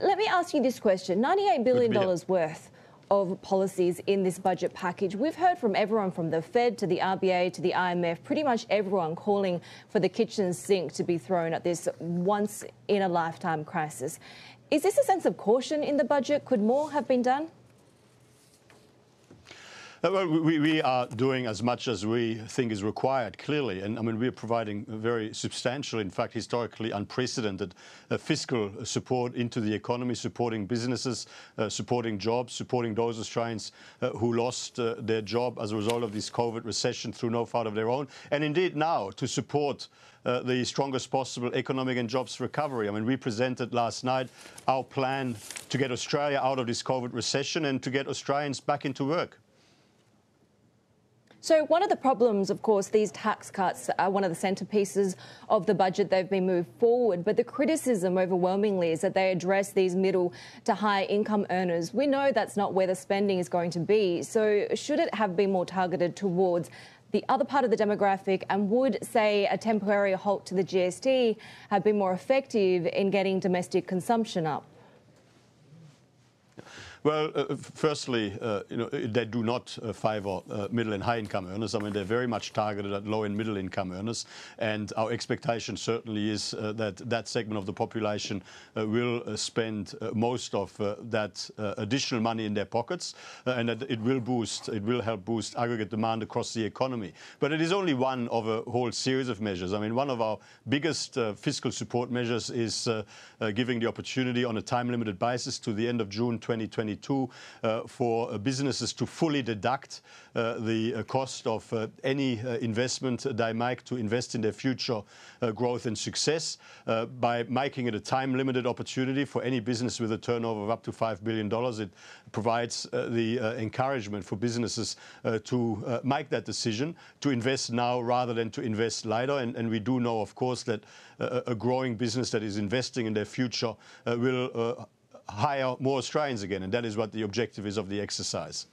let me ask you this question $98 billion worth of policies in this budget package. We've heard from everyone from the Fed to the RBA to the IMF, pretty much everyone calling for the kitchen sink to be thrown at this once in a lifetime crisis. Is this a sense of caution in the budget? Could more have been done? Uh, we, we, are doing as much as we think is required, clearly. And I mean, we're providing very substantial, in fact, historically unprecedented uh, fiscal support into the economy, supporting businesses, uh, supporting jobs, supporting those Australians uh, who lost uh, their job as a result of this COVID recession through no fault of their own. And indeed, now to support uh, the strongest possible economic and jobs recovery. I mean, we presented last night our plan to get Australia out of this COVID recession and to get Australians back into work. So one of the problems, of course, these tax cuts are one of the centrepieces of the budget. They've been moved forward, but the criticism overwhelmingly is that they address these middle to high income earners. We know that's not where the spending is going to be. So should it have been more targeted towards the other part of the demographic and would, say, a temporary halt to the GST have been more effective in getting domestic consumption up? Well, uh, firstly, uh, you know, they do not uh, favor uh, middle and high income earners. I mean, they're very much targeted at low and middle income earners. And our expectation certainly is uh, that that segment of the population uh, will spend most of that additional money in their pockets and that it will boost, it will help boost aggregate demand across the economy. But it is only one of a whole series of measures. I mean, one of our biggest fiscal support measures is giving the opportunity on a time limited basis to the end of June 2020 2022 uh, for uh, businesses to fully deduct uh, the uh, cost of uh, any uh, investment they make to invest in their future growth and success by making it a time-limited opportunity for any business with a turnover of up to $5 billion. It provides the encouragement for businesses to make that decision to invest now rather than to invest later. And, and we do know, of course, that a growing business that is investing in their future will hire more Australians again, and that is what the objective is of the exercise.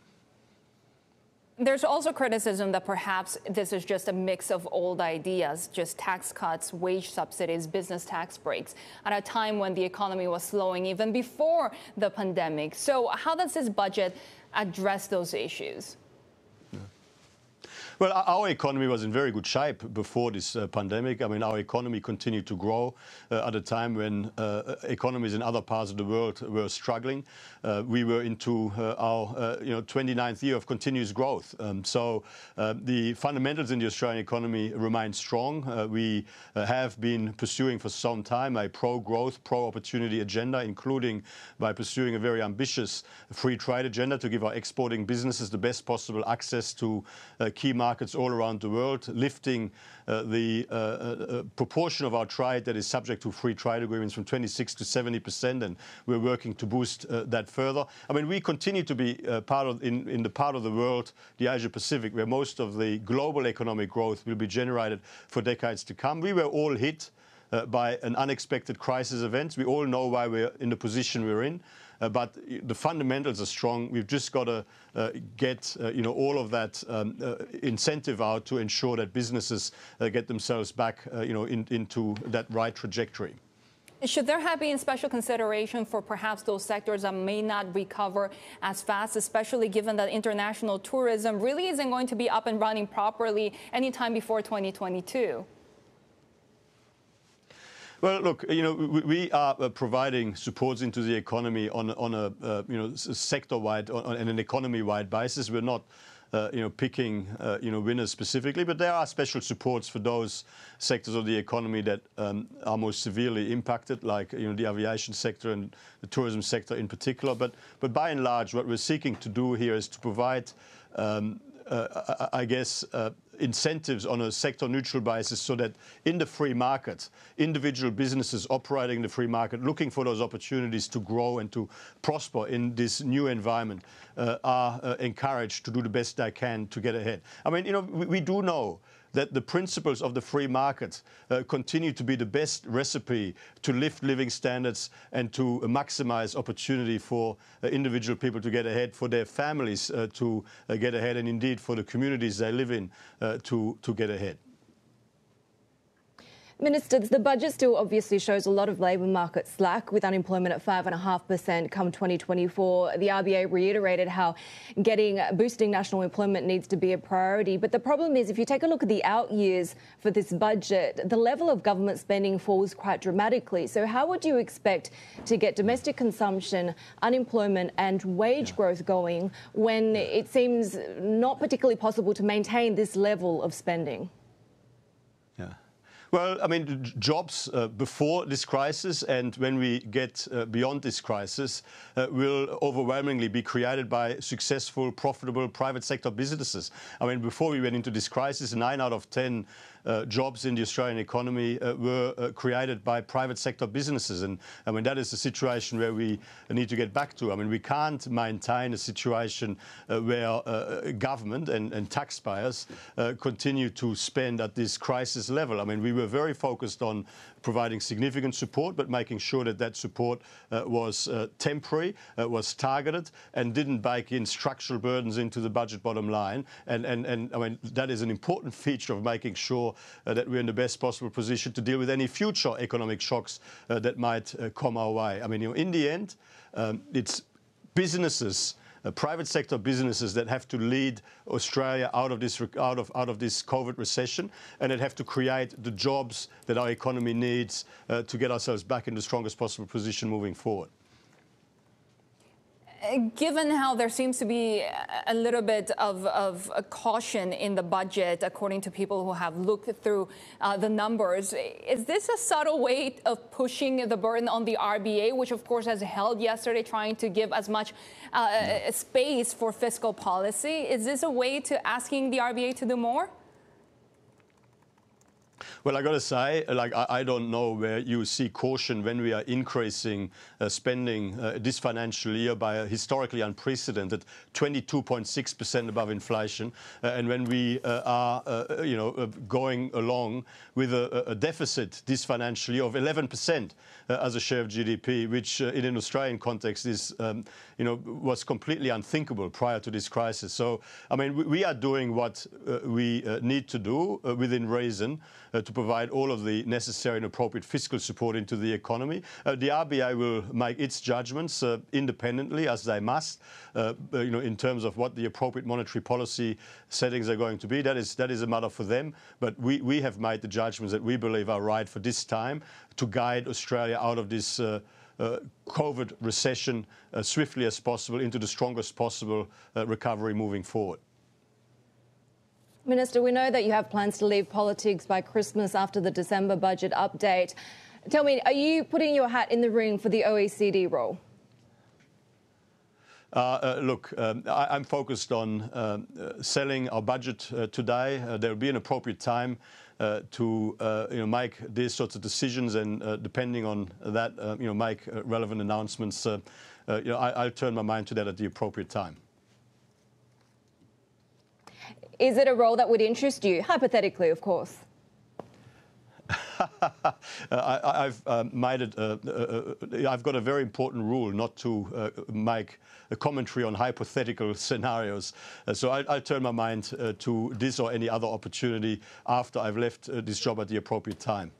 There's also criticism that perhaps this is just a mix of old ideas, just tax cuts, wage subsidies, business tax breaks, at a time when the economy was slowing even before the pandemic. So, how does this budget address those issues? Well, our economy was in very good shape before this uh, pandemic. I mean, our economy continued to grow uh, at a time when uh, economies in other parts of the world were struggling. Uh, we were into uh, our, uh, you know, 29th year of continuous growth. Um, so the fundamentals in the Australian economy remain strong. we have been pursuing for some time a pro-growth, pro-opportunity agenda, including by pursuing a very ambitious free trade agenda to give our exporting businesses the best possible access to key markets markets all around the world, lifting uh, the uh, uh, proportion of our trade that is subject to free trade agreements from 26 to 70 percent, and we're working to boost that further. I mean, we continue to be part of in, the part of the world, the Asia Pacific, where most of the global economic growth will be generated for decades to come. We were all hit by an unexpected crisis event. We all know why we're in the position we're in. Uh, but the fundamentals are strong. We've just got to uh, get uh, you know all of that um, incentive out to ensure that businesses get themselves back you know in, into that right trajectory. Should there have been special consideration for perhaps those sectors that may not recover as fast, especially given that international tourism really isn't going to be up and running properly anytime before 2022? Well, look, you know, we are uh, providing supports into the economy on, on a, uh, you know, sector-wide, and an economy-wide basis. We're not uh, you know, picking, you know, winners specifically, but there are special supports for those sectors of the economy that um, are most severely impacted, like, you know, the aviation sector and the tourism sector in particular. But, but by and large, what we're seeking to do here is to provide um, I guess, incentives on a sector neutral basis so that in the free market, individual businesses operating in the free market, looking for those opportunities to grow and to prosper in this new environment, uh, are uh, encouraged to do the best they can to get ahead. I mean, you know, we, we do know that the principles of the free market uh, continue to be the best recipe to lift living standards and to maximize opportunity for uh, individual people to get ahead, for their families uh, to uh, get ahead, and indeed for the communities they live in uh, to, to get ahead. Minister, the budget still obviously shows a lot of labour market slack with unemployment at 5.5% come 2024. The RBA reiterated how getting boosting national employment needs to be a priority. But the problem is, if you take a look at the out years for this budget, the level of government spending falls quite dramatically. So, how would you expect to get domestic consumption, unemployment, and wage yeah. growth going when it seems not particularly possible to maintain this level of spending? Well, I mean, jobs uh, before this crisis and when we get uh, beyond this crisis uh, will overwhelmingly be created by successful, profitable private sector businesses. I mean, before we went into this crisis, nine out of 10 uh, jobs in the Australian economy uh, were uh, created by private sector businesses. And I mean, that is a situation where we need to get back to. I mean, we can't maintain a situation where government and, and taxpayers continue to spend at this crisis level. I mean, we were very focused on providing significant support, but making sure that that support uh, was uh, temporary, uh, was targeted, and didn't bake in structural burdens into the budget bottom line. And, and, and I mean, that is an important feature of making sure that we're in the best possible position to deal with any future economic shocks that might come our way. I mean, you know, in the end, um, it's businesses private sector businesses that have to lead Australia out of this out of out of this COVID recession, and that have to create the jobs that our economy needs uh, to get ourselves back in the strongest possible position moving forward given how there seems to be a little bit of, of caution in the budget, according to people who have looked through uh, the numbers, is this a subtle way of pushing the burden on the RBA, which of course has held yesterday, trying to give as much uh, space for fiscal policy? Is this a way to asking the RBA to do more? Well, I got to say, like, I, I, don't know where you see caution when we are increasing uh, spending uh, this financial year by a historically unprecedented 22.6% above inflation, uh, and when we uh, are, uh, you know, uh, going along with a, a, deficit this financial year of 11% as a share of GDP, which in an Australian context is, um, you know, was completely unthinkable prior to this crisis. So, I mean, we, we are doing what we need to do within reason to provide all of the necessary and appropriate fiscal support into the economy. Uh, the RBA will make its judgments uh, independently, as they must, uh, you know, in terms of what the appropriate monetary policy settings are going to be. That is, that is a matter for them. But we, we have made the judgments that we believe are right for this time to guide Australia out of this uh, uh, COVID recession as swiftly as possible into the strongest possible uh, recovery moving forward. Minister, we know that you have plans to leave politics by Christmas after the December budget update. Tell me, are you putting your hat in the ring for the OECD role? Uh, uh, look, um, I, am focused on uh, selling our budget uh, today. Uh, there will be an appropriate time uh, to you know, make these sorts of decisions, and depending on that, you know, make relevant announcements. you know, I, I'll turn my mind to that at the appropriate time. Is it a role that would interest you? Hypothetically, of course. I, have uh, made it. Uh, uh, uh, I've got a very important rule not to uh, make a commentary on hypothetical scenarios. Uh, so I, will turn my mind to this or any other opportunity after I've left this job at the appropriate time.